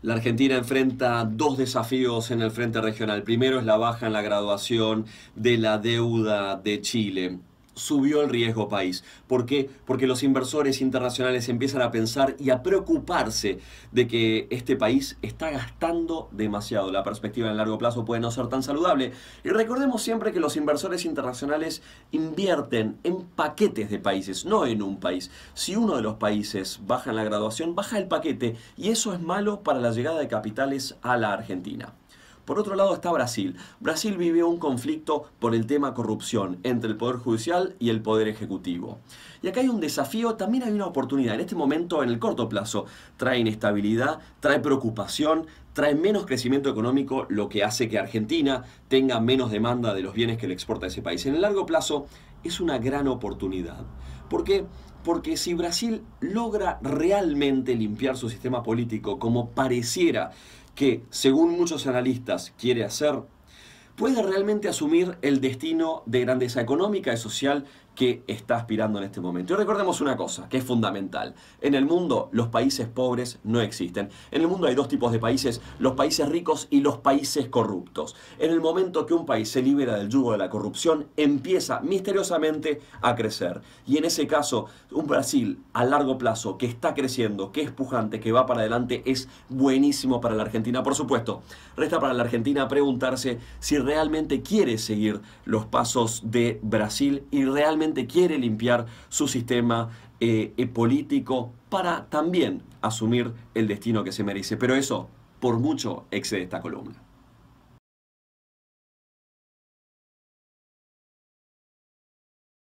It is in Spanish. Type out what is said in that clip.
La Argentina enfrenta dos desafíos en el frente regional. Primero es la baja en la graduación de la deuda de Chile subió el riesgo país. ¿Por qué? Porque los inversores internacionales empiezan a pensar y a preocuparse de que este país está gastando demasiado. La perspectiva en largo plazo puede no ser tan saludable. Y recordemos siempre que los inversores internacionales invierten en paquetes de países, no en un país. Si uno de los países baja en la graduación, baja el paquete y eso es malo para la llegada de capitales a la Argentina. Por otro lado está Brasil. Brasil vivió un conflicto por el tema corrupción entre el Poder Judicial y el Poder Ejecutivo. Y acá hay un desafío, también hay una oportunidad. En este momento, en el corto plazo, trae inestabilidad, trae preocupación, trae menos crecimiento económico, lo que hace que Argentina tenga menos demanda de los bienes que le exporta a ese país. En el largo plazo, es una gran oportunidad. ¿Por qué? Porque si Brasil logra realmente limpiar su sistema político como pareciera que, según muchos analistas, quiere hacer, puede realmente asumir el destino de grandeza económica y social que está aspirando en este momento. Y recordemos una cosa, que es fundamental. En el mundo los países pobres no existen. En el mundo hay dos tipos de países, los países ricos y los países corruptos. En el momento que un país se libera del yugo de la corrupción, empieza misteriosamente a crecer. Y en ese caso, un Brasil a largo plazo que está creciendo, que es pujante, que va para adelante, es buenísimo para la Argentina. Por supuesto, resta para la Argentina preguntarse si realmente quiere seguir los pasos de Brasil y realmente quiere limpiar su sistema eh, político para también asumir el destino que se merece. Pero eso, por mucho, excede esta columna.